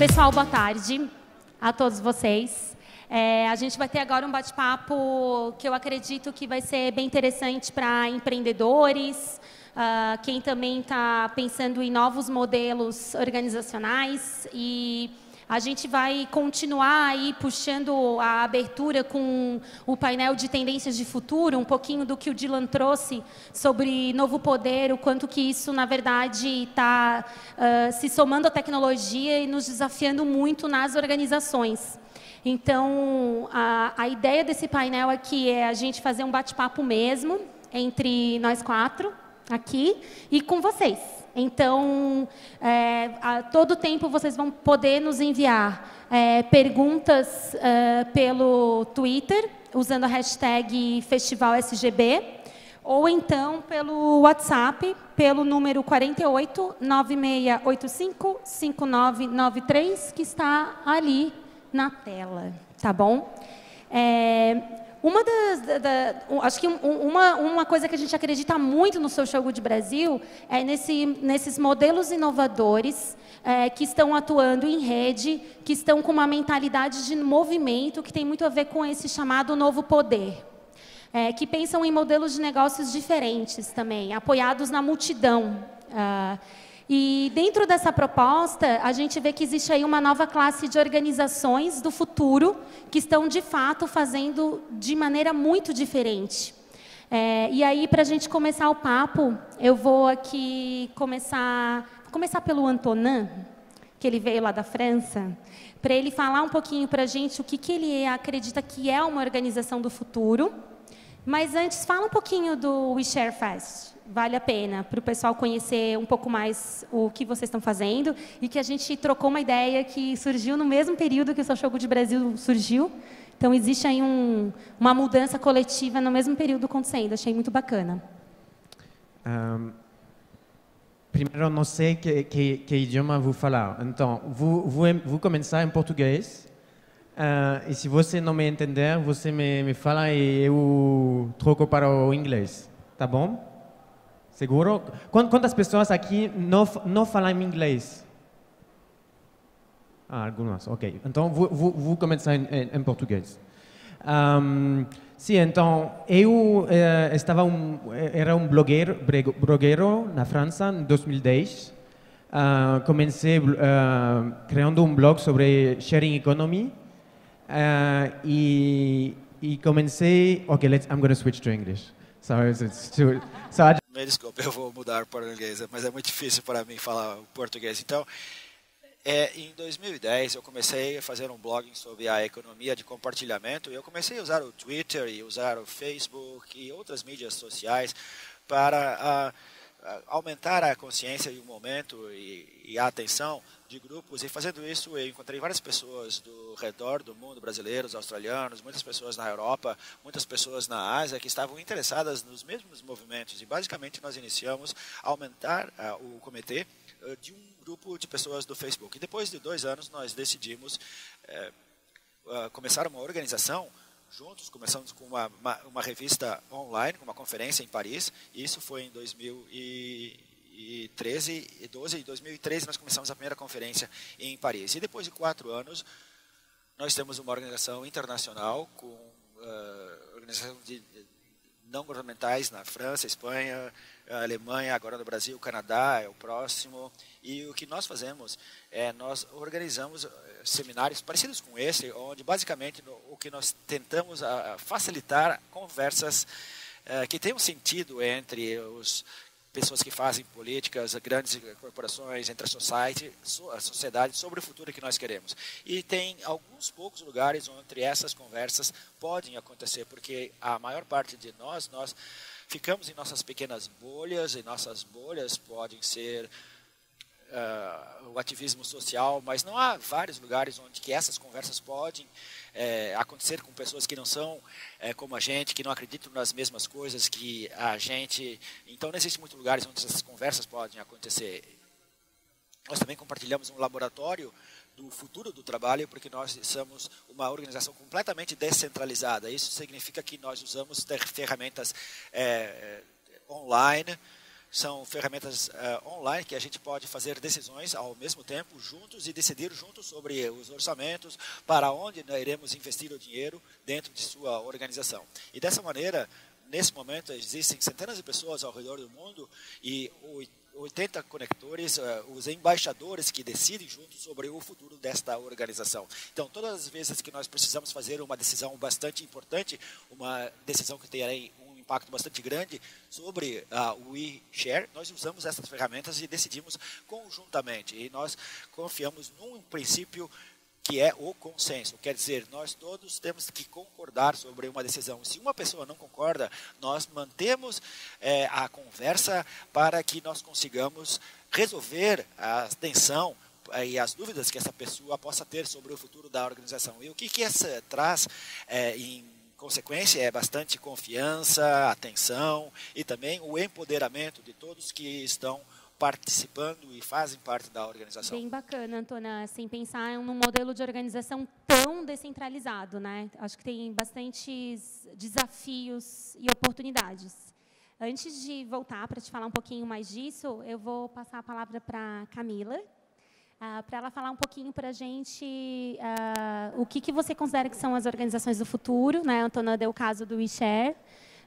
Pessoal, boa tarde a todos vocês. É, a gente vai ter agora um bate-papo que eu acredito que vai ser bem interessante para empreendedores, uh, quem também está pensando em novos modelos organizacionais e a gente vai continuar aí puxando a abertura com o painel de tendências de futuro, um pouquinho do que o Dylan trouxe sobre novo poder, o quanto que isso, na verdade, está uh, se somando à tecnologia e nos desafiando muito nas organizações. Então, a, a ideia desse painel aqui é a gente fazer um bate-papo mesmo entre nós quatro aqui e com vocês. Então, é, a todo tempo vocês vão poder nos enviar é, perguntas é, pelo Twitter, usando a hashtag FestivalSGB, ou então pelo WhatsApp, pelo número 48 9685 5993, que está ali na tela, tá bom? Uma das, da, da, acho que uma, uma coisa que a gente acredita muito no Social Good Brasil é nesse, nesses modelos inovadores é, que estão atuando em rede, que estão com uma mentalidade de movimento que tem muito a ver com esse chamado novo poder. É, que pensam em modelos de negócios diferentes também, apoiados na multidão. Ah, e dentro dessa proposta, a gente vê que existe aí uma nova classe de organizações do futuro que estão, de fato, fazendo de maneira muito diferente. É, e aí, para a gente começar o papo, eu vou aqui começar, começar pelo Antonin, que ele veio lá da França, para ele falar um pouquinho para a gente o que, que ele acredita que é uma organização do futuro. Mas antes, fala um pouquinho do We Share Fast vale a pena para o pessoal conhecer um pouco mais o que vocês estão fazendo e que a gente trocou uma ideia que surgiu no mesmo período que o Social Good Brasil surgiu. Então, existe aí um, uma mudança coletiva no mesmo período acontecendo. Achei muito bacana. Um, primeiro, não sei que, que, que, idioma vou falar. Então, vou, vou, vou começar em português. Uh, e se você não me entender, você me, me fala e eu troco para o inglês. Tá bom? Seguro? Quantas pessoas aqui não, não falam inglês? Ah, algumas, ok. Então, vou, vou, vou começar em, em português. Um, sim, então, eu eh, estava um, era um blogueiro, blogueiro na França em 2010. Uh, ah, comecei uh, criando um blog sobre sharing economy uh, e, e comecei. Ok, let's, I'm going to switch to English. So I me desculpe, eu vou mudar para inglês, mas é muito difícil para mim falar português. Então, é, em 2010 eu comecei a fazer um blog sobre a economia de compartilhamento e eu comecei a usar o Twitter e usar o Facebook e outras mídias sociais para a, a, aumentar a consciência e o momento e, e a atenção de grupos e fazendo isso eu encontrei várias pessoas do redor do mundo, brasileiros, australianos, muitas pessoas na Europa, muitas pessoas na Ásia que estavam interessadas nos mesmos movimentos. E basicamente nós iniciamos a aumentar uh, o comitê uh, de um grupo de pessoas do Facebook. E depois de dois anos nós decidimos uh, começar uma organização juntos, começamos com uma, uma, uma, revista online, uma conferência em Paris, e isso foi em 2000 e 2013 e 12 e 2013 nós começamos a primeira conferência em Paris. E depois de quatro anos, nós temos uma organização internacional com uh, de não governamentais na França, Espanha, Alemanha, agora no Brasil, Canadá é o próximo. E o que nós fazemos é nós organizamos eh, seminários parecidos com esse, onde basicamente o que nós tentamos a facilitar conversas que tenham sentido entre os pessoas que fazem políticas, grandes corporações, entre a, society, a sociedade sobre o futuro que nós queremos. E tem alguns poucos lugares onde essas conversas podem acontecer, porque a maior parte de nós, nós ficamos em nossas pequenas bolhas, e nossas bolhas podem ser uh, o ativismo social, mas não há vários lugares onde que essas conversas podem é, acontecer com pessoas que não são é, como a gente, que não acreditam nas mesmas coisas que a gente. Então, não existem muitos lugares onde essas conversas podem acontecer. Nós também compartilhamos um laboratório do futuro do trabalho, porque nós somos uma organização completamente descentralizada. Isso significa que nós usamos ferramentas é, online são ferramentas uh, online que a gente pode fazer decisões ao mesmo tempo juntos e decidir juntos sobre os orçamentos, para onde iremos investir o dinheiro dentro de sua organização. E dessa maneira, nesse momento, existem centenas de pessoas ao redor do mundo e 80 conectores, uh, os embaixadores que decidem juntos sobre o futuro desta organização. Então, todas as vezes que nós precisamos fazer uma decisão bastante importante, uma decisão que tenha impacto bastante grande sobre uh, o WeShare, nós usamos essas ferramentas e decidimos conjuntamente. E nós confiamos num princípio que é o consenso. Quer dizer, nós todos temos que concordar sobre uma decisão. Se uma pessoa não concorda, nós mantemos é, a conversa para que nós consigamos resolver a tensão eh, e as dúvidas que essa pessoa possa ter sobre o futuro da organização. E o que, que essa traz é, em consequência é bastante confiança, atenção e também o empoderamento de todos que estão participando e fazem parte da organização. Bem bacana, Antônia, assim, pensar num modelo de organização tão descentralizado, né? Acho que tem bastantes desafios e oportunidades. Antes de voltar para te falar um pouquinho mais disso, eu vou passar a palavra para Camila, ah, para ela falar um pouquinho para a gente uh, o que, que você considera que são as organizações do futuro. Né? A Antônia deu o caso do WeShare.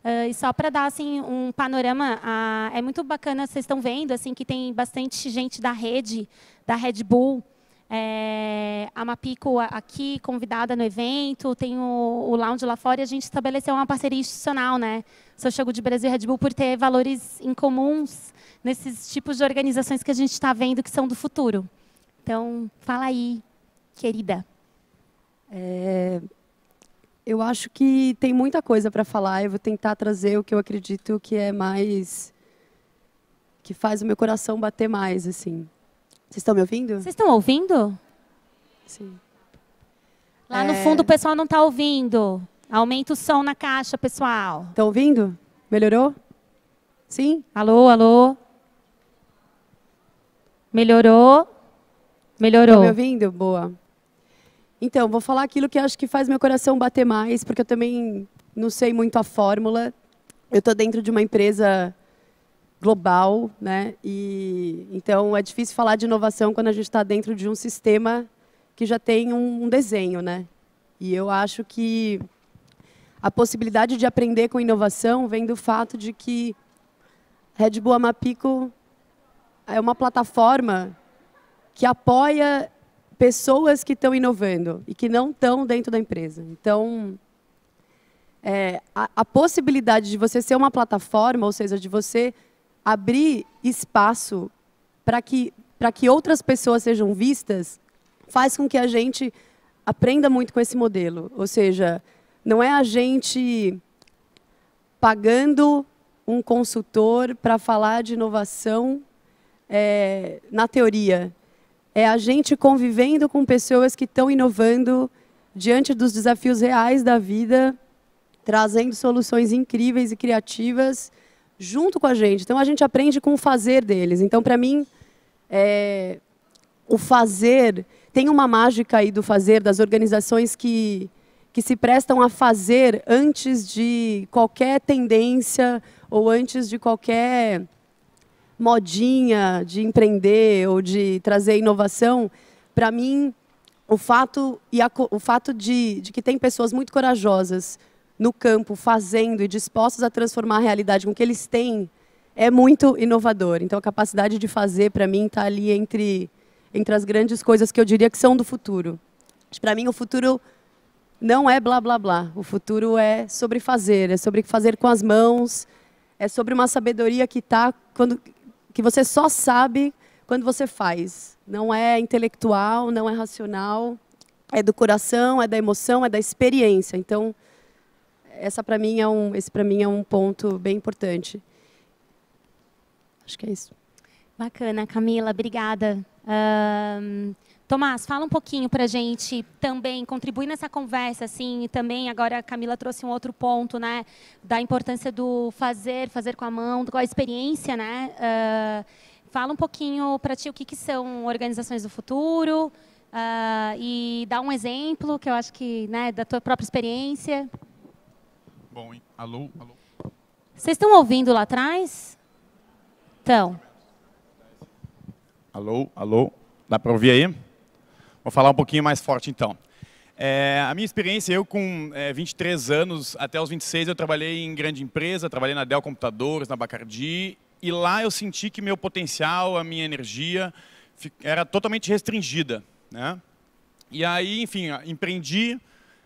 Uh, e só para dar assim um panorama, uh, é muito bacana, vocês estão vendo assim que tem bastante gente da rede, da Red Bull, é, a Mapico aqui convidada no evento, tem o, o Lounge lá fora e a gente estabeleceu uma parceria institucional, né? Social Good Brasil Red Bull por ter valores em comuns nesses tipos de organizações que a gente está vendo que são do futuro. Então, fala aí, querida. É, eu acho que tem muita coisa para falar. Eu vou tentar trazer o que eu acredito que é mais que faz o meu coração bater mais, assim. Vocês estão me ouvindo? Vocês estão ouvindo? Sim. Lá é... no fundo o pessoal não está ouvindo. Aumenta o som na caixa, pessoal. Estão ouvindo? Melhorou? Sim? Alô, alô? Melhorou? Melhorou. Tá me ouvindo? Boa. Então, vou falar aquilo que acho que faz meu coração bater mais, porque eu também não sei muito a fórmula. Eu estou dentro de uma empresa global, né? E então é difícil falar de inovação quando a gente está dentro de um sistema que já tem um, um desenho, né? E eu acho que a possibilidade de aprender com inovação vem do fato de que Red Bull Amapico é uma plataforma que apoia pessoas que estão inovando e que não estão dentro da empresa. Então, é, a, a, possibilidade de você ser uma plataforma, ou seja, de você abrir espaço para que, que outras pessoas sejam vistas, faz com que a gente aprenda muito com esse modelo. Ou seja, não é a gente pagando um consultor para falar de inovação é, na teoria, é a gente convivendo com pessoas que estão inovando diante dos desafios reais da vida, trazendo soluções incríveis e criativas junto com a gente. Então a gente aprende com o fazer deles. Então para mim é, o fazer tem uma mágica aí do fazer das organizações que que se prestam a fazer antes de qualquer tendência ou antes de qualquer modinha de empreender ou de trazer inovação, para mim, o fato, e a, o fato de, de que tem pessoas muito corajosas no campo, fazendo e dispostas a transformar a realidade com o que eles têm, é muito inovador. Então, a capacidade de fazer, para mim, está ali entre, entre as grandes coisas que eu diria que são do futuro. Para mim, o futuro não é blá, blá, blá. O futuro é sobre fazer, é sobre fazer com as mãos, é sobre uma sabedoria que está quando que você só sabe quando você faz. Não é intelectual, não é racional, é do coração, é da emoção, é da experiência. Então, essa para mim é um, esse para mim é um ponto bem importante. Acho que é isso. Bacana, Camila, obrigada. Tomás, fala um pouquinho para a gente também, contribui nessa conversa, assim, e também agora a Camila trouxe um outro ponto, né, da importância do fazer, fazer com a mão, com a experiência, né, uh, fala um pouquinho para ti o que, que são organizações do futuro uh, e dá um exemplo, que eu acho que, né, da tua própria experiência. Bom, alô, alô. Vocês estão ouvindo lá atrás? Então. Alô, alô, dá para ouvir aí? Vou falar um pouquinho mais forte então. É, a minha experiência, eu com é, 23 anos, até os 26 eu trabalhei em grande empresa, trabalhei na Dell Computadores, na Bacardi, e lá eu senti que meu potencial, a minha energia era totalmente restringida. Né? E aí, enfim, empreendi,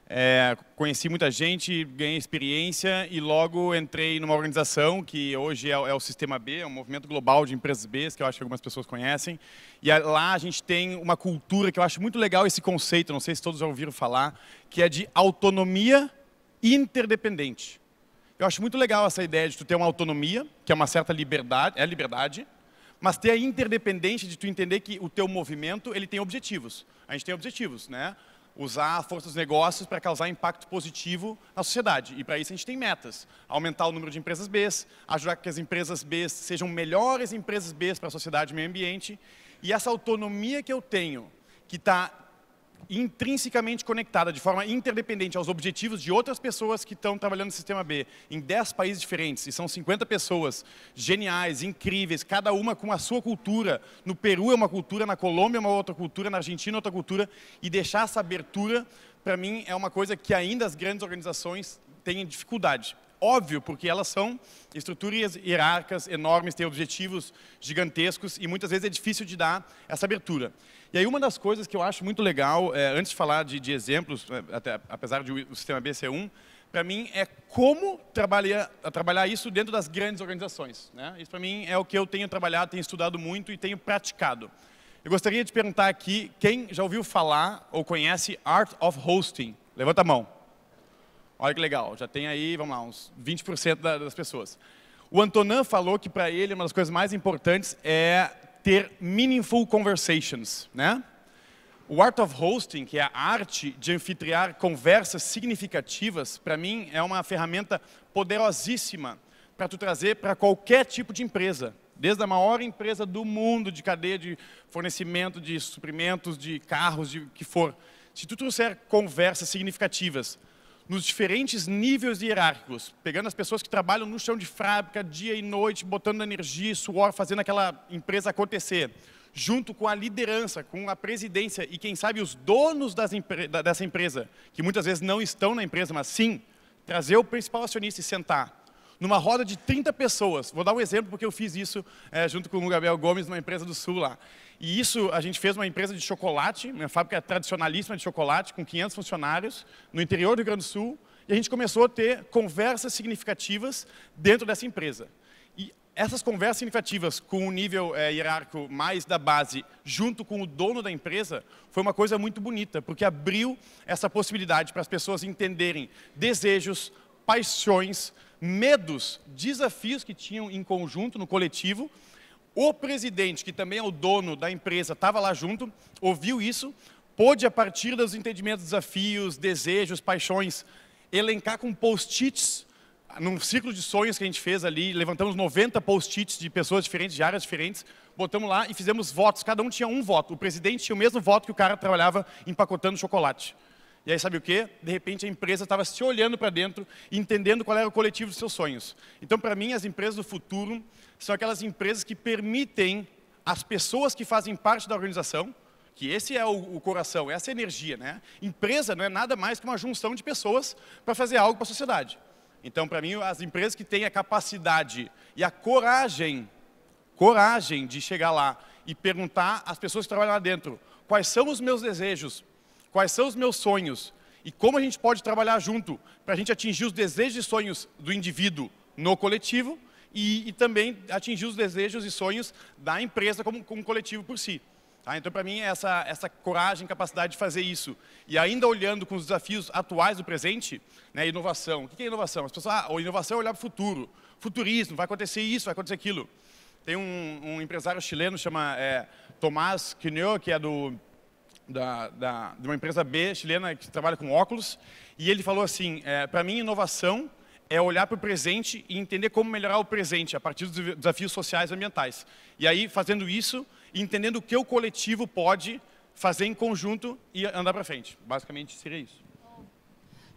é, conheci muita gente, ganhei experiência e logo entrei numa organização que hoje é, é, o Sistema B, é um movimento global de empresas B, que eu acho que algumas pessoas conhecem. E lá a gente tem uma cultura que eu acho muito legal esse conceito, não sei se todos já ouviram falar, que é de autonomia interdependente. Eu acho muito legal essa ideia de tu ter uma autonomia, que é uma certa liberdade, é liberdade, mas ter a interdependência de tu entender que o teu movimento ele tem objetivos. A gente tem objetivos, né? Usar a força dos negócios para causar impacto positivo na sociedade. E para isso a gente tem metas. Aumentar o número de empresas B, ajudar que as empresas B sejam melhores empresas B para a sociedade e meio ambiente. E essa autonomia que eu tenho, que está intrinsecamente conectada, de forma interdependente aos objetivos de outras pessoas que estão trabalhando no Sistema B, em 10 países diferentes, e são 50 pessoas geniais, incríveis, cada uma com a sua cultura. No Peru é uma cultura, na Colômbia é uma outra cultura, na Argentina é outra cultura, e deixar essa abertura, para mim, é uma coisa que ainda as grandes organizações têm dificuldade. Óbvio, porque elas são estruturas hierárquicas enormes, têm objetivos gigantescos e muitas vezes é difícil de dar essa abertura. E aí uma das coisas que eu acho muito legal, é, antes de falar de, de exemplos, é, até, apesar de o sistema B ser um, para mim é como trabalhar, trabalhar isso dentro das grandes organizações. Né? Isso para mim é o que eu tenho trabalhado, tenho estudado muito e tenho praticado. Eu gostaria de perguntar aqui, quem já ouviu falar ou conhece Art of Hosting? Levanta a mão. Olha que legal, já tem aí, vamos lá, uns 20% das pessoas. O Antonin falou que para ele uma das coisas mais importantes é ter meaningful conversations, né? O Art of Hosting, que é a arte de anfitriar conversas significativas, para mim é uma ferramenta poderosíssima para tu trazer para qualquer tipo de empresa, desde a maior empresa do mundo de cadeia de fornecimento de suprimentos, de carros, de que for. Se tu trouxer conversas significativas, nos diferentes níveis hierárquicos, pegando as pessoas que trabalham no chão de fábrica, dia e noite, botando energia suor, fazendo aquela empresa acontecer, junto com a liderança, com a presidência e, quem sabe, os donos dessa empresa, que muitas vezes não estão na empresa, mas sim, trazer o principal acionista e sentar numa roda de 30 pessoas. Vou dar um exemplo porque eu fiz isso é, junto com o Gabriel Gomes numa empresa do Sul lá. E isso, a gente fez uma empresa de chocolate, uma fábrica tradicionalíssima de chocolate, com 500 funcionários, no interior do Rio Grande do Sul, e a gente começou a ter conversas significativas dentro dessa empresa. E essas conversas significativas com o nível é, hierárquico mais da base, junto com o dono da empresa, foi uma coisa muito bonita, porque abriu essa possibilidade para as pessoas entenderem desejos, paixões, medos, desafios que tinham em conjunto no coletivo, o presidente, que também é o dono da empresa, estava lá junto, ouviu isso, pôde, a partir dos entendimentos, desafios, desejos, paixões, elencar com post-its, num ciclo de sonhos que a gente fez ali, levantamos 90 post-its de pessoas diferentes, de áreas diferentes, botamos lá e fizemos votos, cada um tinha um voto. O presidente tinha o mesmo voto que o cara trabalhava empacotando chocolate. E aí, sabe o quê? De repente, a empresa estava se olhando para dentro, entendendo qual era o coletivo dos seus sonhos. Então, para mim, as empresas do futuro são aquelas empresas que permitem as pessoas que fazem parte da organização, que esse é o, coração, essa é energia, né? Empresa não é nada mais que uma junção de pessoas para fazer algo para a sociedade. Então, para mim, as empresas que têm a capacidade e a coragem, coragem de chegar lá e perguntar às pessoas que trabalham lá dentro, quais são os meus desejos, quais são os meus sonhos e como a gente pode trabalhar junto para a gente atingir os desejos e sonhos do indivíduo no coletivo e, e, também atingir os desejos e sonhos da empresa como, como coletivo por si. Tá? Então, para mim, essa, essa coragem, capacidade de fazer isso, e ainda olhando com os desafios atuais do presente, né, inovação. O que é inovação? As pessoas, ah, inovação é olhar para o futuro. Futurismo, vai acontecer isso, vai acontecer aquilo. Tem um, um empresário chileno, chama é, Tomás Quineo, que é do, da, da, de uma empresa B chilena que trabalha com óculos, e ele falou assim, é, para mim, inovação é olhar para o presente e entender como melhorar o presente a partir dos desafios sociais e ambientais. E aí, fazendo isso, entendendo o que o coletivo pode fazer em conjunto e andar para frente. Basicamente, seria isso.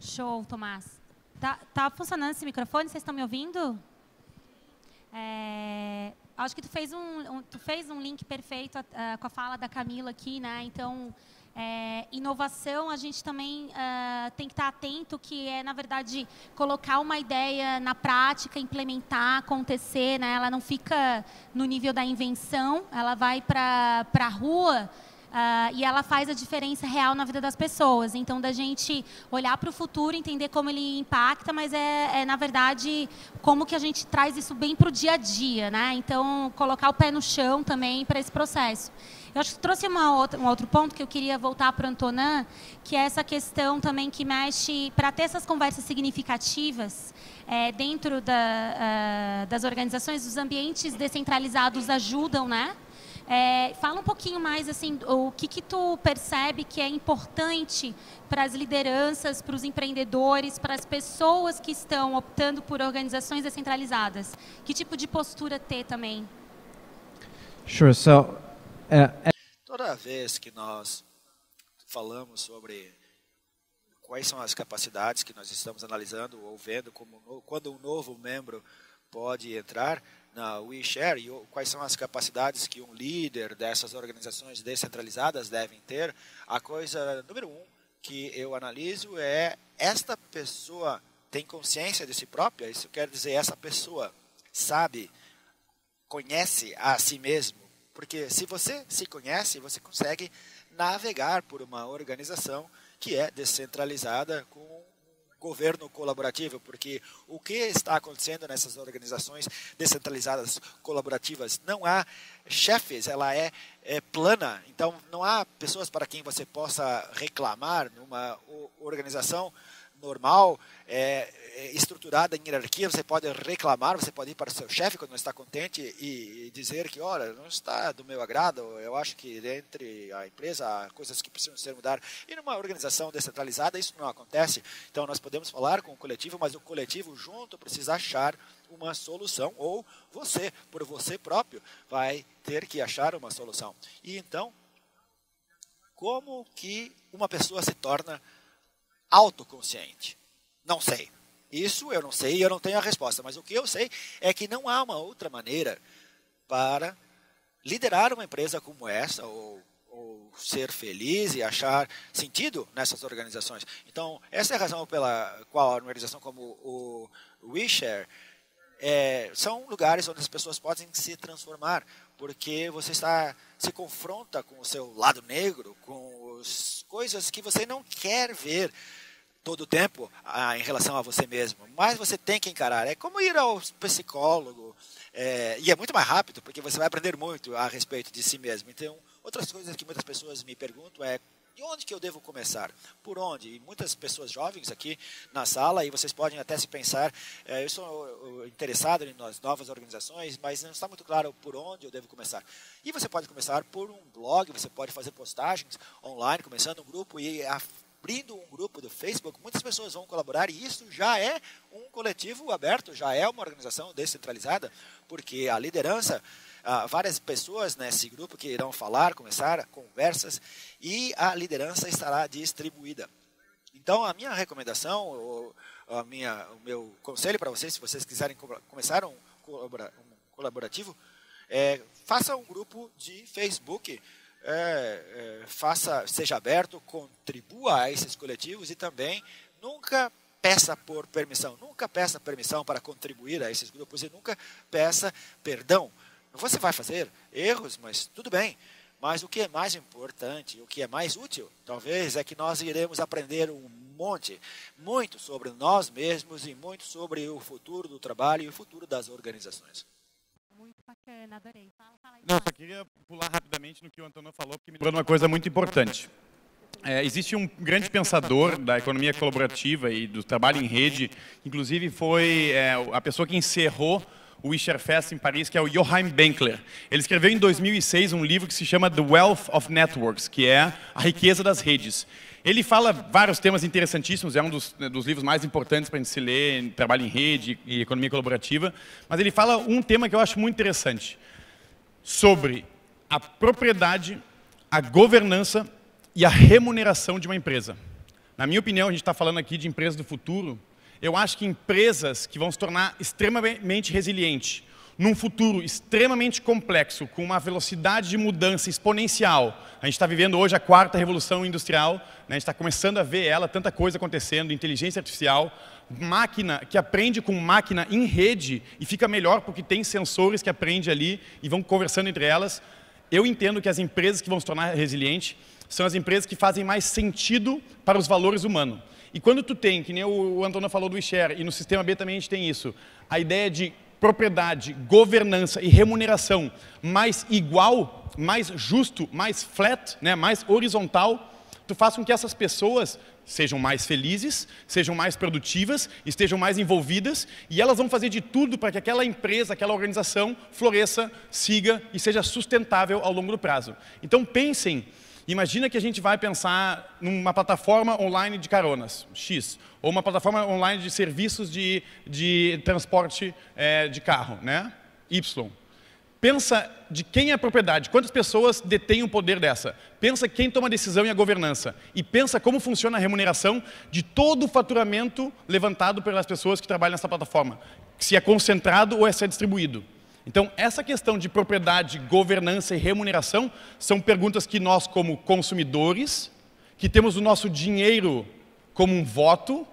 Show, Tomás. Tá, tá funcionando esse microfone? Vocês estão me ouvindo? É, acho que tu fez um, um, tu fez um link perfeito uh, com a fala da Camila aqui, né? Então, é, inovação, a gente também uh, tem que estar atento que é, na verdade, colocar uma ideia na prática, implementar, acontecer, né? Ela não fica no nível da invenção, ela vai para a rua Uh, e ela faz a diferença real na vida das pessoas. Então, da gente olhar para o futuro, entender como ele impacta, mas é, é, na verdade, como que a gente traz isso bem para o dia a dia, né? Então, colocar o pé no chão também para esse processo. Eu acho que trouxe outra, um outro ponto que eu queria voltar para o Antonin, que é essa questão também que mexe, para ter essas conversas significativas, é, dentro da, uh, das organizações, os ambientes descentralizados ajudam, né? É, fala um pouquinho mais assim, o que, que tu percebe que é importante para as lideranças, para os empreendedores, para as pessoas que estão optando por organizações descentralizadas. Que tipo de postura ter também? Sure. So, uh, toda vez que nós falamos sobre quais são as capacidades que nós estamos analisando ou vendo como quando um novo membro pode entrar, na WeShare e quais são as capacidades que um líder dessas organizações descentralizadas devem ter, a coisa número um que eu analiso é esta pessoa tem consciência de si própria, isso quer dizer essa pessoa sabe, conhece a si mesmo, porque se você se conhece, você consegue navegar por uma organização que é descentralizada com governo colaborativo, porque o que está acontecendo nessas organizações descentralizadas colaborativas? Não há chefes, ela é, é plana, então não há pessoas para quem você possa reclamar numa organização normal, é, é, estruturada em hierarquia, você pode reclamar, você pode ir para o seu chefe quando não está contente e, e dizer que, olha, não está do meu agrado, eu acho que entre a empresa há coisas que precisam ser mudar. E numa organização descentralizada isso não acontece. Então nós podemos falar com o coletivo, mas o coletivo junto precisa achar uma solução ou você, por você próprio, vai ter que achar uma solução. E então, como que uma pessoa se torna autoconsciente? Não sei. Isso eu não sei e eu não tenho a resposta. Mas o que eu sei é que não há uma outra maneira para liderar uma empresa como essa ou, ou ser feliz e achar sentido nessas organizações. Então, essa é a razão pela qual a organização como o WeShare é, são lugares onde as pessoas podem se transformar, porque você está se confronta com o seu lado negro, com as coisas que você não quer ver todo o tempo ah, em relação a você mesmo, mas você tem que encarar. É como ir ao psicólogo, é, e é muito mais rápido, porque você vai aprender muito a respeito de si mesmo. Então, outras coisas que muitas pessoas me perguntam é de onde que eu devo começar? Por onde? E muitas pessoas jovens aqui na sala, e vocês podem até se pensar, é, eu sou interessado em novas organizações, mas não está muito claro por onde eu devo começar. E você pode começar por um blog, você pode fazer postagens online, começando um grupo e a abrindo um grupo do Facebook, muitas pessoas vão colaborar e isso já é um coletivo aberto, já é uma organização descentralizada, porque a liderança, ah, várias pessoas nesse grupo que irão falar, começar conversas e a liderança estará distribuída. Então, a minha recomendação, a minha, o meu conselho para vocês, se vocês quiserem começar um, colaborativo, é, faça um grupo de Facebook é, é, faça, seja aberto, contribua a esses coletivos e também nunca peça por permissão, nunca peça permissão para contribuir a esses grupos e nunca peça perdão. Você vai fazer erros, mas tudo bem. Mas o que é mais importante, o que é mais útil, talvez, é que nós iremos aprender um monte, muito sobre nós mesmos e muito sobre o futuro do trabalho e o futuro das organizações bacana, adorei. Fala, fala aí, Não, só queria pular rapidamente no que o Antônio falou, porque me lembrou uma coisa muito importante. É, existe um grande pensador da economia colaborativa e do trabalho em rede, inclusive foi é, a pessoa que encerrou o Fest em Paris, que é o Joachim Benkler. Ele escreveu em 2006 um livro que se chama The Wealth of Networks, que é a riqueza das redes. Ele fala vários temas interessantíssimos, é um dos, né, dos livros mais importantes para a gente se ler trabalho em rede e economia colaborativa, mas ele fala um tema que eu acho muito interessante, sobre a propriedade, a governança e a remuneração de uma empresa. Na minha opinião, a gente está falando aqui de empresas do futuro, eu acho que empresas que vão se tornar extremamente resilientes, num futuro extremamente complexo, com uma velocidade de mudança exponencial. A gente está vivendo hoje a quarta revolução industrial, né? a gente está começando a ver ela, tanta coisa acontecendo, inteligência artificial, máquina que aprende com máquina em rede e fica melhor porque tem sensores que aprendem ali e vão conversando entre elas. Eu entendo que as empresas que vão se tornar resilientes são as empresas que fazem mais sentido para os valores humanos. E quando tu tem, que nem o Antônio falou do iShare, e no sistema B também a gente tem isso, a ideia de propriedade, governança e remuneração mais igual, mais justo, mais flat, né, mais horizontal, tu faz com que essas pessoas sejam mais felizes, sejam mais produtivas, estejam mais envolvidas e elas vão fazer de tudo para que aquela empresa, aquela organização floresça, siga e seja sustentável ao longo do prazo. Então pensem Imagina que a gente vai pensar numa plataforma online de caronas, X, ou uma plataforma online de serviços de, de transporte é, de carro, né? Y. Pensa de quem é a propriedade, quantas pessoas detêm o poder dessa. Pensa quem toma a decisão e a governança. E pensa como funciona a remuneração de todo o faturamento levantado pelas pessoas que trabalham nessa plataforma. Se é concentrado ou é se é distribuído. Então, essa questão de propriedade, governança e remuneração são perguntas que nós, como consumidores, que temos o nosso dinheiro como um voto,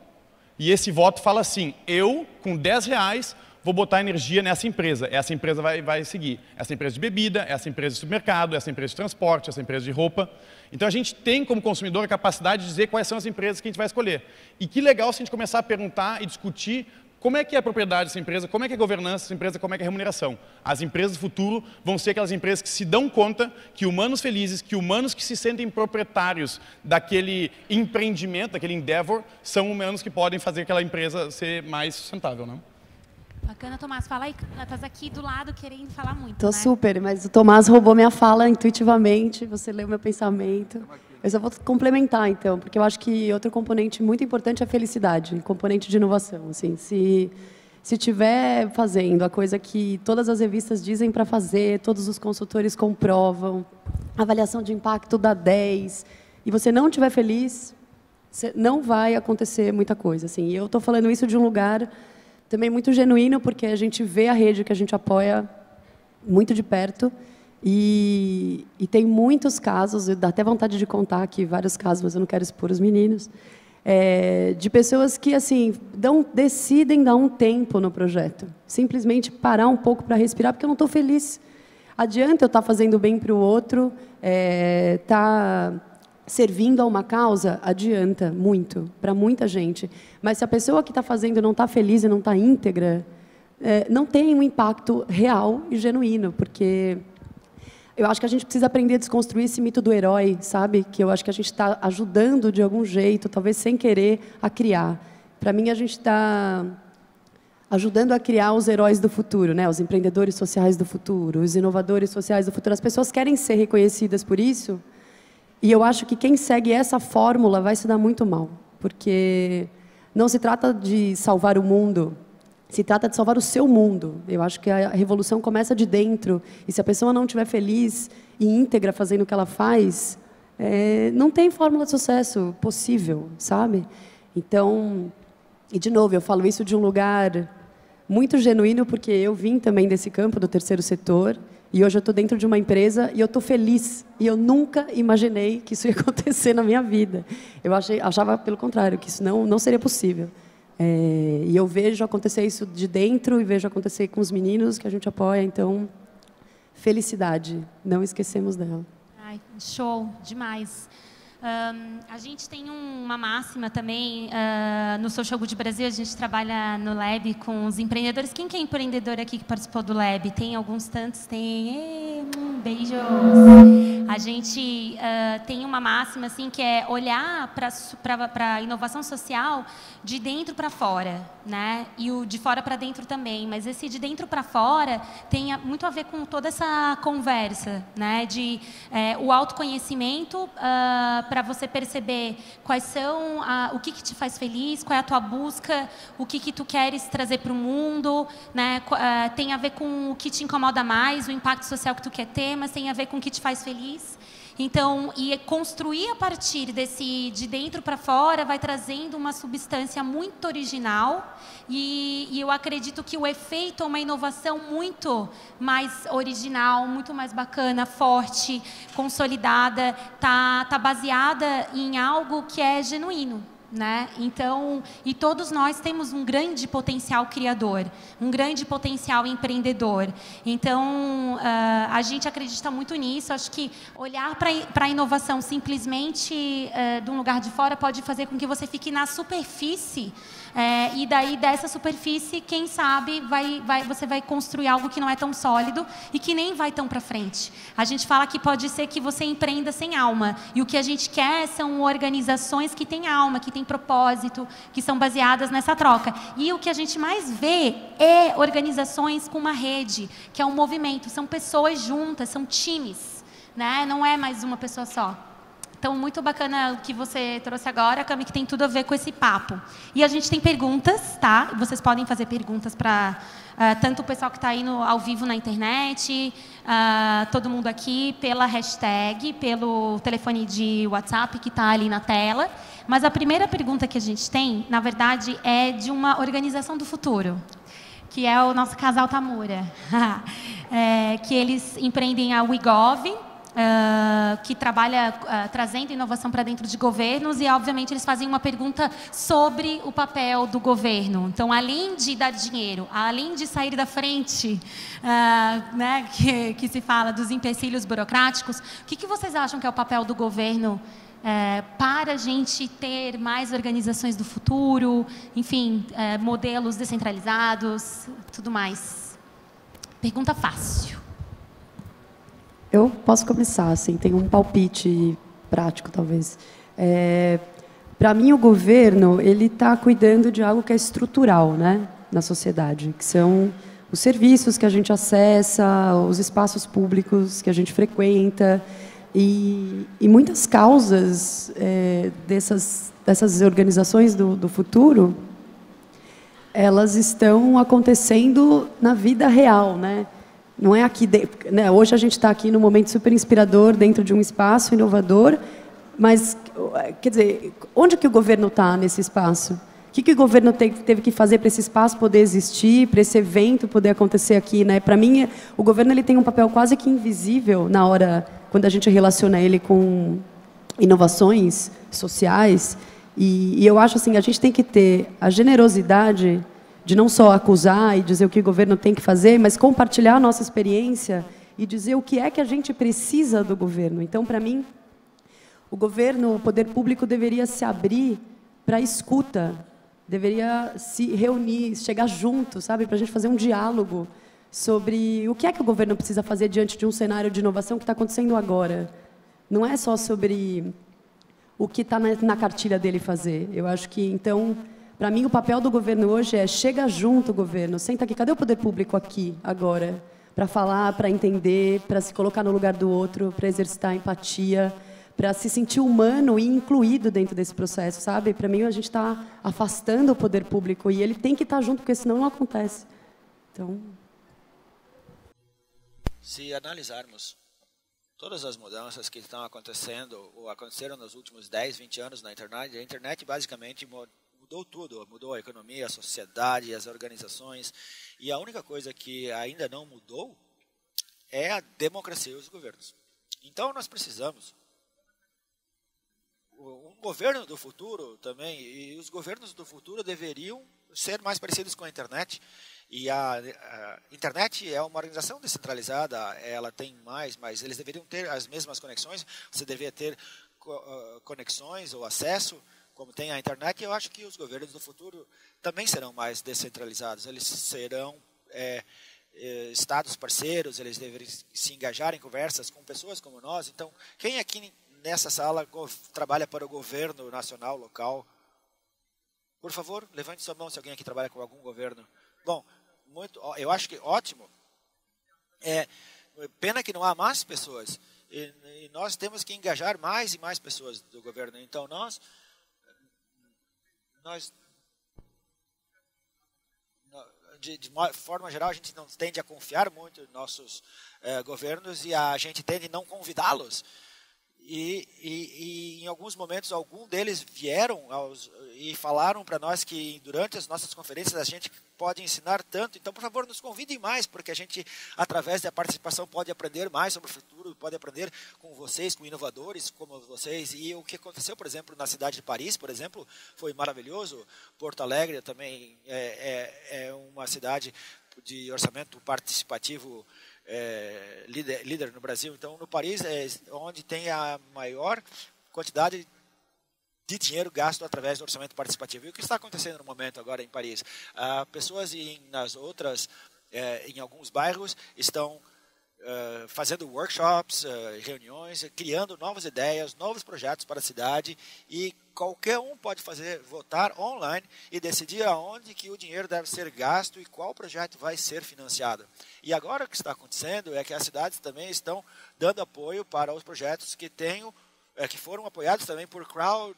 e esse voto fala assim, eu, com 10 reais, vou botar energia nessa empresa, essa empresa vai, vai seguir. Essa empresa de bebida, essa empresa de supermercado, essa empresa de transporte, essa empresa de roupa. Então, a gente tem, como consumidor, a capacidade de dizer quais são as empresas que a gente vai escolher. E que legal se a gente começar a perguntar e discutir como é que é a propriedade dessa empresa? Como é que é a governança dessa empresa? Como é que é a remuneração? As empresas do futuro vão ser aquelas empresas que se dão conta que humanos felizes, que humanos que se sentem proprietários daquele empreendimento, daquele endeavor, são humanos que podem fazer aquela empresa ser mais sustentável, né? Bacana, Tomás. Fala aí, estás aqui do lado querendo falar muito. Tô né? super, mas o Tomás roubou minha fala intuitivamente, você leu meu pensamento. Eu só vou complementar, então, porque eu acho que outro componente muito importante é a felicidade, componente de inovação. Assim, se se tiver fazendo a coisa que todas as revistas dizem para fazer, todos os consultores comprovam, avaliação de impacto dá 10, e você não estiver feliz, não vai acontecer muita coisa. Assim. E eu estou falando isso de um lugar também muito genuíno, porque a gente vê a rede que a gente apoia muito de perto, e, e, tem muitos casos, dá até vontade de contar aqui vários casos, mas eu não quero expor os meninos, é, de pessoas que assim dão, decidem dar um tempo no projeto, simplesmente parar um pouco para respirar, porque eu não estou feliz. Adianta eu estar tá fazendo bem para o outro, estar é, tá servindo a uma causa, adianta muito para muita gente. Mas se a pessoa que está fazendo não está feliz e não está íntegra, é, não tem um impacto real e genuíno, porque eu acho que a gente precisa aprender a desconstruir esse mito do herói, sabe? Que eu acho que a gente está ajudando de algum jeito, talvez sem querer, a criar. Para mim, a gente está ajudando a criar os heróis do futuro, né? Os empreendedores sociais do futuro, os inovadores sociais do futuro. As pessoas querem ser reconhecidas por isso, e eu acho que quem segue essa fórmula vai se dar muito mal, porque não se trata de salvar o mundo, se trata de salvar o seu mundo. Eu acho que a revolução começa de dentro. E se a pessoa não estiver feliz e íntegra fazendo o que ela faz, é, não tem fórmula de sucesso possível, sabe? Então, e de novo, eu falo isso de um lugar muito genuíno, porque eu vim também desse campo do terceiro setor. E hoje eu estou dentro de uma empresa e eu estou feliz. E eu nunca imaginei que isso ia acontecer na minha vida. Eu achei, achava, pelo contrário, que isso não, não seria possível. É, e eu vejo acontecer isso de dentro e vejo acontecer com os meninos que a gente apoia. Então, felicidade, não esquecemos dela. Ai, show, demais. Um, a gente tem uma máxima também uh, no Social Good Brasil. A gente trabalha no Lab com os empreendedores. Quem que é empreendedor aqui que participou do Lab? Tem alguns tantos? Tem. Um beijos. A gente uh, tem uma máxima assim que é olhar para a inovação social de dentro para fora, né? E o de fora para dentro também. Mas esse de dentro para fora tem muito a ver com toda essa conversa, né? De é, o autoconhecimento. Uh, para você perceber quais são a, o que, que, te faz feliz, qual é a tua busca, o que, que tu queres trazer para o mundo, né? Uh, tem a ver com o que te incomoda mais, o impacto social que tu quer ter, mas tem a ver com o que te faz feliz. Então, e construir a partir desse de dentro para fora vai trazendo uma substância muito original e, e, eu acredito que o efeito é uma inovação muito mais original, muito mais bacana, forte, consolidada, tá, tá baseada em algo que é genuíno. Né? Então, e todos nós temos um grande potencial criador, um grande potencial empreendedor. Então, uh, a gente acredita muito nisso. Acho que olhar para a inovação simplesmente uh, de um lugar de fora pode fazer com que você fique na superfície é, e daí dessa superfície, quem sabe, vai, vai, você vai construir algo que não é tão sólido e que nem vai tão para frente. A gente fala que pode ser que você empreenda sem alma. E o que a gente quer são organizações que têm alma, que têm propósito, que são baseadas nessa troca. E o que a gente mais vê é organizações com uma rede, que é um movimento. São pessoas juntas, são times. Né? Não é mais uma pessoa só. Então, muito bacana o que você trouxe agora, Cami, que tem tudo a ver com esse papo. E a gente tem perguntas, tá? Vocês podem fazer perguntas para uh, ah, tanto o pessoal que está aí no, ao vivo na internet, uh, todo mundo aqui, pela hashtag, pelo telefone de WhatsApp que está ali na tela. Mas a primeira pergunta que a gente tem, na verdade, é de uma organização do futuro, que é o nosso casal Tamura. é, que eles empreendem a WeGov, uh, que trabalha uh, trazendo inovação para dentro de governos e, obviamente, eles fazem uma pergunta sobre o papel do governo. Então, além de dar dinheiro, além de sair da frente, uh, né, que, que, se fala dos empecilhos burocráticos, o que, que vocês acham que é o papel do governo é, para a gente ter mais organizações do futuro, enfim, é, modelos descentralizados, tudo mais. Pergunta fácil. Eu posso começar, assim, tem um palpite prático, talvez. É, Para mim, o governo ele está cuidando de algo que é estrutural, né, na sociedade, que são os serviços que a gente acessa, os espaços públicos que a gente frequenta e, e muitas causas é, dessas dessas organizações do, do futuro, elas estão acontecendo na vida real, né? Não é aqui, de, né? Hoje a gente está aqui num momento super inspirador dentro de um espaço inovador, mas quer dizer, onde que o governo está nesse espaço? O que, que o governo teve, teve que fazer para esse espaço poder existir, para esse evento poder acontecer aqui, né? Para mim, o governo ele tem um papel quase que invisível na hora quando a gente relaciona ele com inovações sociais. E, e eu acho assim, a gente tem que ter a generosidade de não só acusar e dizer o que o governo tem que fazer, mas compartilhar a nossa experiência e dizer o que é que a gente precisa do governo. Então, para mim, o governo, o poder público deveria se abrir para escuta, deveria se reunir, chegar junto, sabe, para a gente fazer um diálogo sobre o que é que o governo precisa fazer diante de um cenário de inovação que está acontecendo agora. Não é só sobre o que está na, na cartilha dele fazer. Eu acho que, então, para mim, o papel do governo hoje é chega junto, governo, senta aqui. Cadê o poder público aqui, agora? Para falar, para entender, para se colocar no lugar do outro, para exercitar empatia, para se sentir humano e incluído dentro desse processo, sabe? Para mim, a gente está afastando o poder público e ele tem que estar tá junto, porque senão não acontece. Então. Se analisarmos todas as mudanças que estão acontecendo ou aconteceram nos últimos 10, 20 anos na internet, a internet basicamente mudou tudo, mudou a economia, a sociedade, as organizações. E a única coisa que ainda não mudou é a democracia e os governos. Então nós precisamos um governo do futuro também e os governos do futuro deveriam ser mais parecidos com a internet e a, a, internet é uma organização descentralizada ela tem mais mas eles deveriam ter as mesmas conexões você deveria ter ah, conexões ou acesso como tem a internet, eu acho que os governos do futuro também serão mais descentralizados. Eles serão é, é, estados parceiros, eles devem se engajar em conversas com pessoas como nós. Então, quem aqui nessa sala trabalha para o governo nacional, local? Por favor, levante sua mão se alguém aqui trabalha com algum governo. Bom, muito, eu acho que ótimo. É, pena que não há mais pessoas. E, e nós temos que engajar mais e mais pessoas do governo. Então, nós nós de, de, forma geral, a gente não tende a confiar muito em nossos eh, governos e a gente tende a não convidá-los. e, e, e, em alguns momentos, algum deles vieram aos, e falaram para nós que durante as nossas conferências a gente pode ensinar tanto. Então, por favor, nos convidem mais, porque a gente, através da participação, pode aprender mais sobre o futuro, pode aprender com vocês, com inovadores como vocês. E o que aconteceu, por exemplo, na cidade de Paris, por exemplo, foi maravilhoso. Porto Alegre também é, é, é uma cidade de orçamento participativo é, líder, líder no Brasil. Então, no Paris é onde tem a maior quantidade de dinheiro gasto através do orçamento participativo. E o que está acontecendo no momento agora em Paris? Ah, pessoas em, nas outras, é, em alguns bairros, estão Uh, fazendo workshops, uh, reuniões, criando novas ideias, novos projetos para a cidade e qualquer um pode fazer votar online e decidir aonde que o dinheiro deve ser gasto e qual projeto vai ser financiado. E agora o que está acontecendo é que as cidades também estão dando apoio para os projetos que tenham, é, que foram apoiados também por crowd,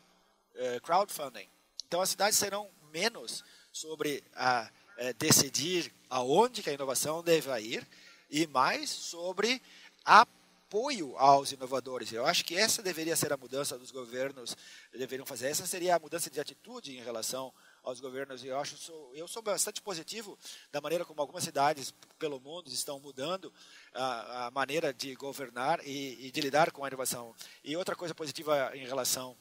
crowdfunding. Então as cidades serão menos sobre a, decidir aonde que a inovação deve ir e mais sobre apoio aos inovadores. Eu acho que essa deveria ser a mudança dos governos deveriam fazer. Essa seria a mudança de atitude em relação aos governos. Eu acho eu sou bastante positivo da maneira como algumas cidades pelo mundo estão mudando a, a maneira de governar e, e de lidar com a inovação. E outra coisa positiva em relação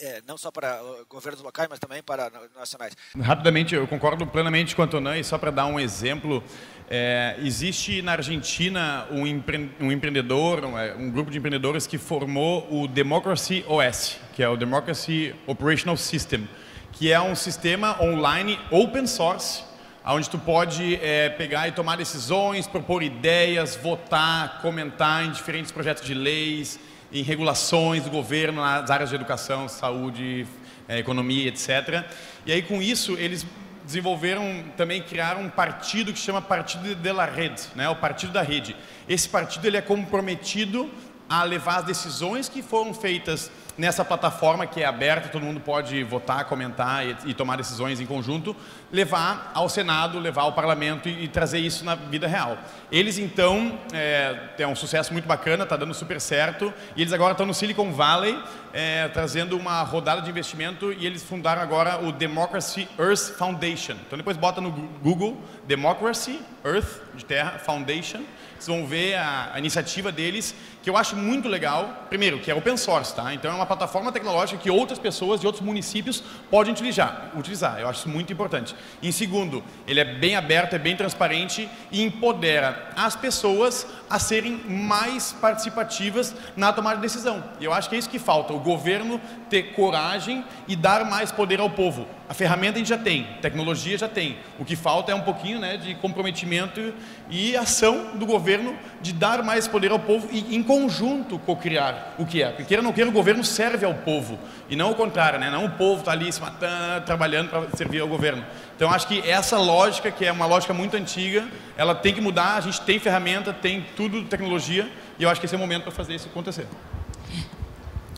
é, não só para governos locais, mas também para nacionais. Rapidamente, eu concordo plenamente com o Antonan, e só para dar um exemplo, é, existe na Argentina um, empre um empreendedor, um, é, um, grupo de empreendedores que formou o Democracy OS, que é o Democracy Operational System, que é um sistema online open source, onde tu pode é, pegar e tomar decisões, propor ideias, votar, comentar em diferentes projetos de leis, em regulações do governo nas áreas de educação, saúde, é, economia, etc. E aí com isso eles desenvolveram também criaram um partido que chama Partido de la Rede, né, o Partido da Rede. Esse partido ele é comprometido a levar as decisões que foram feitas nessa plataforma que é aberta, todo mundo pode votar, comentar e, e tomar decisões em conjunto, levar ao Senado, levar ao Parlamento e, e trazer isso na vida real. Eles então é, um sucesso muito bacana, está dando super certo, e eles agora estão no Silicon Valley é, trazendo uma rodada de investimento e eles fundaram agora o Democracy Earth Foundation. Então depois bota no Google Democracy Earth de Terra Foundation vocês vão ver a, a, iniciativa deles, que eu acho muito legal. Primeiro, que é open source, tá? Então é uma plataforma tecnológica que outras pessoas de outros municípios podem utilizar. utilizar. Eu acho isso muito importante. Em segundo, ele é bem aberto, é bem transparente e empodera as pessoas a serem mais participativas na tomada de decisão. E eu acho que é isso que falta, o governo ter coragem e dar mais poder ao povo. A ferramenta a gente já tem, tecnologia já tem. O que falta é um pouquinho né, de comprometimento e ação do governo de dar mais poder ao povo e, conjunto, co-criar o que é. Porque queira ou não queira, o governo serve ao povo e não o contrário, né? não o povo está ali se matando, trabalhando para servir ao governo. Então, acho que essa lógica, que é uma lógica muito antiga, ela tem que mudar. A gente tem ferramenta, tem tudo, tecnologia, e eu acho que esse é o momento para fazer isso acontecer.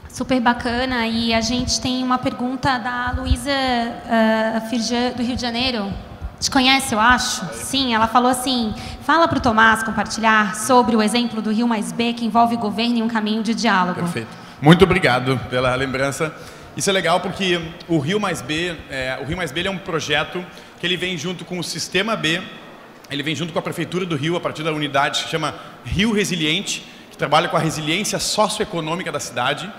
Super bacana. E a gente tem uma pergunta da Luísa uh, do Rio de Janeiro. Te conhece, eu acho? Sim, ela falou assim: fala para o Tomás compartilhar sobre o exemplo do Rio Mais B que envolve governo e um caminho de diálogo. Perfeito. Muito obrigado pela lembrança. Isso é legal porque o Rio Mais B, é, o Rio Mais B é um projeto que ele vem junto com o Sistema B, ele vem junto com a Prefeitura do Rio, a partir da unidade que chama Rio Resiliente, que trabalha com a resiliência socioeconômica da cidade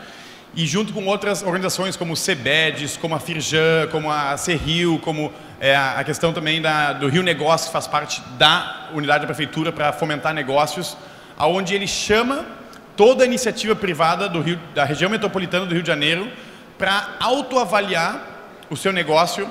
e junto com outras organizações como o CEBEDES, como a Firjan, como a Cerrio, como é, a questão também da, do Rio Negócio, que faz parte da unidade da prefeitura para fomentar negócios, aonde ele chama toda a iniciativa privada do Rio, da região metropolitana do Rio de Janeiro para autoavaliar o seu negócio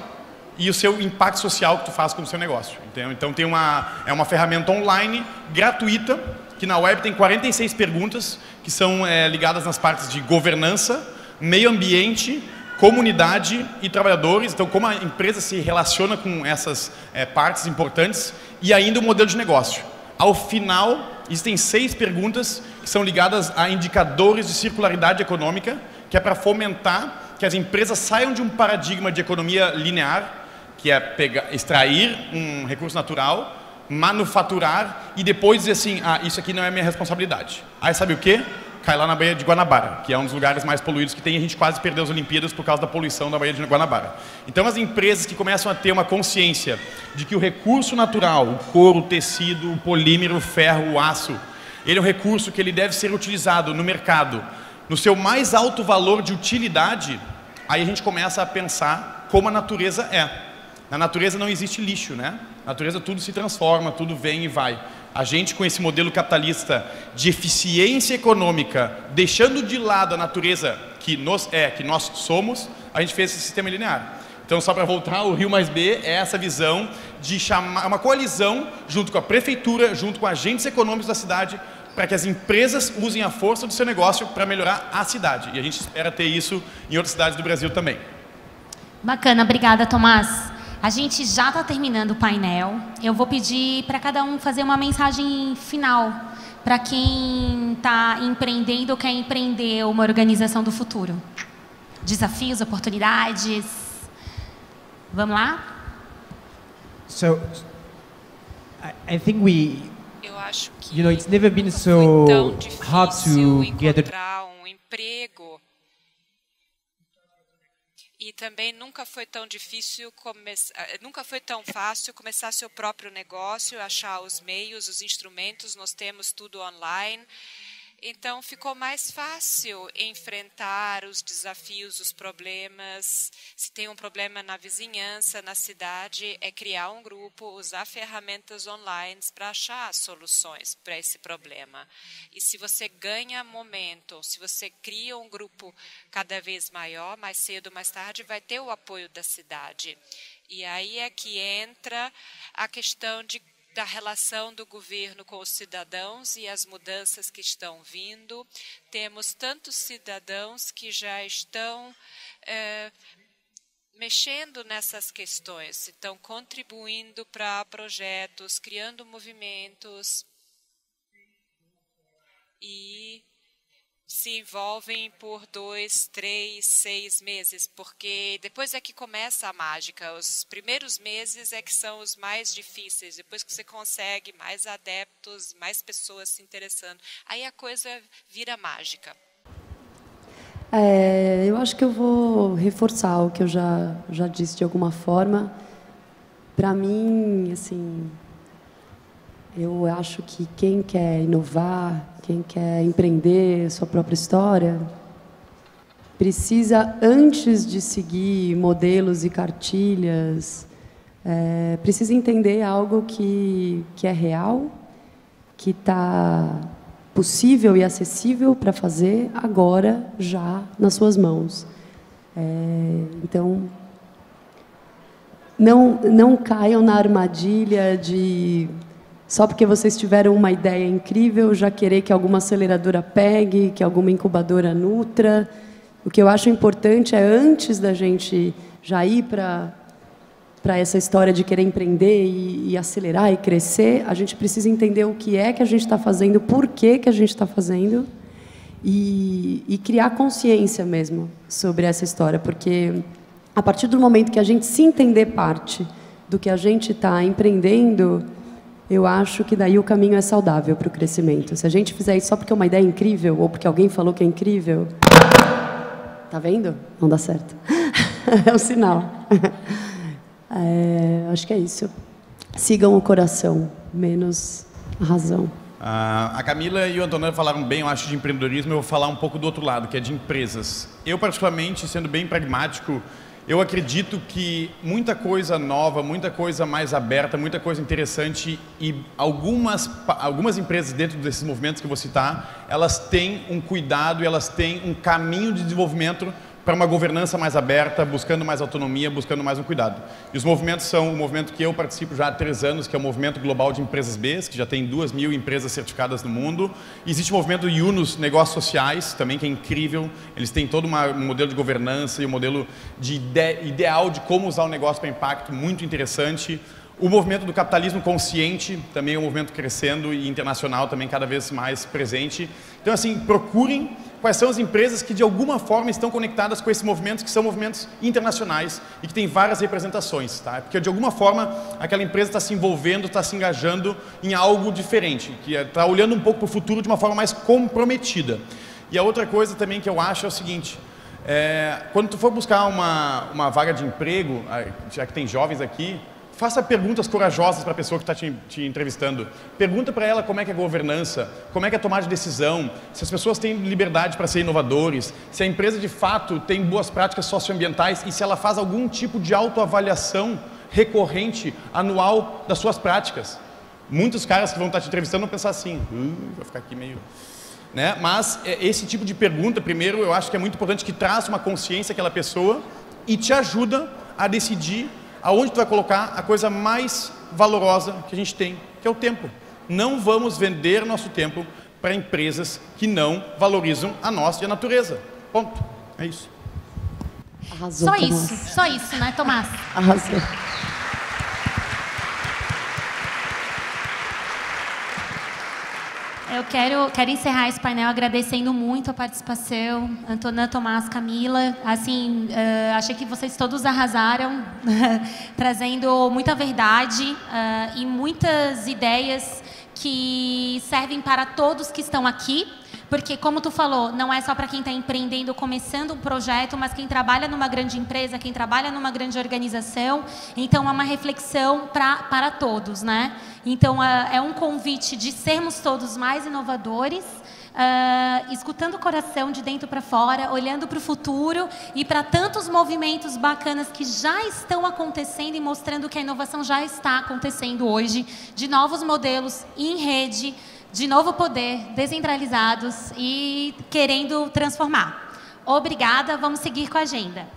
e o seu impacto social que tu faz com o seu negócio. Então, então tem uma, é uma ferramenta online gratuita que na web tem 46 perguntas que são é, ligadas nas partes de governança, meio ambiente, comunidade e trabalhadores. Então, como a empresa se relaciona com essas é, partes importantes e ainda o modelo de negócio. Ao final, existem seis perguntas que são ligadas a indicadores de circularidade econômica, que é para fomentar que as empresas saiam de um paradigma de economia linear, que é pegar, extrair um recurso natural manufaturar e depois dizer assim, ah, isso aqui não é minha responsabilidade. Aí sabe o que? Cai lá na Baía de Guanabara, que é um dos lugares mais poluídos que tem, a gente quase perdeu as Olimpíadas por causa da poluição da Baía de Guanabara. Então, as empresas que começam a ter uma consciência de que o recurso natural, o couro, o tecido, o polímero, o ferro, o aço, ele é um recurso que ele deve ser utilizado no mercado no seu mais alto valor de utilidade, aí a gente começa a pensar como a natureza é. Na natureza não existe lixo, né? Na natureza tudo se transforma, tudo vem e vai. A gente, com esse modelo capitalista de eficiência econômica, deixando de lado a natureza que nós é, que nós somos, a gente fez esse sistema linear. Então, só para voltar, o Rio Mais B é essa visão de chamar uma coalizão junto com a prefeitura, junto com agentes econômicos da cidade, para que as empresas usem a força do seu negócio para melhorar a cidade. E a gente espera ter isso em outras cidades do Brasil também. Bacana, obrigada, Tomás. A gente já está terminando o painel. Eu vou pedir para cada um fazer uma mensagem final para quem está empreendendo ou quer empreender uma organização do futuro. Desafios, oportunidades. Vamos lá? So, I, think we, Eu acho que you know, it's never been nunca so foi tão hard difícil to get a encontrar um emprego e também nunca foi tão difícil começar, nunca foi tão fácil começar seu próprio negócio, achar os meios, os instrumentos, nós temos tudo online. Então ficou mais fácil enfrentar os desafios, os problemas. Se tem um problema na vizinhança, na cidade, é criar um grupo, usar ferramentas online para achar soluções para esse problema. E se você ganha momento, se você cria um grupo cada vez maior, mais cedo mais tarde, vai ter o apoio da cidade. E aí é que entra a questão de da relação do governo com os cidadãos e as mudanças que estão vindo. Temos tantos cidadãos que já estão é, mexendo nessas questões, estão contribuindo para projetos, criando movimentos e se envolvem por dois, três, seis meses, porque depois é que começa a mágica. Os primeiros meses é que são os mais difíceis. Depois que você consegue mais adeptos, mais pessoas se interessando, aí a coisa vira mágica. É, eu acho que eu vou reforçar o que eu já já disse de alguma forma. Para mim, assim, eu acho que quem quer inovar, quem quer empreender sua própria história, precisa, antes de seguir modelos e cartilhas, é, precisa entender algo que, que é real, que está possível e acessível para fazer agora, já nas suas mãos. É, então, não, não caiam na armadilha de só porque vocês tiveram uma ideia incrível, já querer que alguma aceleradora pegue, que alguma incubadora nutra. O que eu acho importante é, antes da gente já ir para para essa história de querer empreender e, e, acelerar e crescer, a gente precisa entender o que é que a gente está fazendo, por que, que a gente está fazendo e, e criar consciência mesmo sobre essa história, porque a partir do momento que a gente se entender parte do que a gente está empreendendo, eu acho que daí o caminho é saudável para o crescimento. Se a gente fizer isso só porque é uma ideia incrível ou porque alguém falou que é incrível, tá vendo? Não dá certo. é um sinal. É, acho que é isso. Sigam o coração, menos a razão. a Camila e o Antônio falaram bem, eu acho, de empreendedorismo. Eu vou falar um pouco do outro lado, que é de empresas. Eu, particularmente, sendo bem pragmático, eu acredito que muita coisa nova, muita coisa mais aberta, muita coisa interessante e algumas, algumas empresas dentro desses movimentos que eu vou citar, elas têm um cuidado elas têm um caminho de desenvolvimento para uma governança mais aberta, buscando mais autonomia, buscando mais um cuidado. E os movimentos são o movimento que eu participo já há três anos, que é o Movimento Global de Empresas B, que já tem duas mil empresas certificadas no mundo. E existe o movimento Yunus Negócios Sociais, também que é incrível. Eles têm todo uma, um modelo de governança e um modelo de ide ideal de como usar o negócio para impacto muito interessante. O movimento do capitalismo consciente também é um movimento crescendo e internacional também cada vez mais presente. Então, assim, procurem quais são as empresas que de alguma forma estão conectadas com esses movimentos, que são movimentos internacionais e que têm várias representações, tá? Porque de alguma forma aquela empresa está se envolvendo, está se engajando em algo diferente, que está é, olhando um pouco para o futuro de uma forma mais comprometida. E a outra coisa também que eu acho é o seguinte, é, quando tu for buscar uma, uma vaga de emprego, já que tem jovens aqui, faça perguntas corajosas para a pessoa que está te, te, entrevistando. Pergunta para ela como é que é a governança, como é que é a tomada de decisão, se as pessoas têm liberdade para ser inovadores, se a empresa de fato tem boas práticas socioambientais e se ela faz algum tipo de autoavaliação recorrente, anual das suas práticas. Muitos caras que vão estar te entrevistando vão pensar assim, uh, vai ficar aqui meio... Né? Mas é, esse tipo de pergunta, primeiro, eu acho que é muito importante que traz uma consciência àquela pessoa e te ajuda a decidir aonde tu vai colocar a coisa mais valorosa que a gente tem, que é o tempo. Não vamos vender nosso tempo para empresas que não valorizam a nós e a natureza. Ponto. É isso. Arrasou, só Tomás. isso, só isso, né, Tomás? Arrasou. Eu quero, quero encerrar esse painel agradecendo muito a participação, Antônia, Tomás, Camila. Assim, uh, achei que vocês todos arrasaram, trazendo muita verdade uh, e muitas ideias que servem para todos que estão aqui porque, como tu falou, não é só para quem está empreendendo, começando um projeto, mas quem trabalha numa grande empresa, quem trabalha numa grande organização. Então, é uma reflexão pra, para todos, né? Então, é, é um convite de sermos todos mais inovadores, Uh, escutando o coração de dentro para fora, olhando para o futuro e para tantos movimentos bacanas que já estão acontecendo e mostrando que a inovação já está acontecendo hoje, de novos modelos em rede, de novo poder, descentralizados e querendo transformar. Obrigada, vamos seguir com a agenda.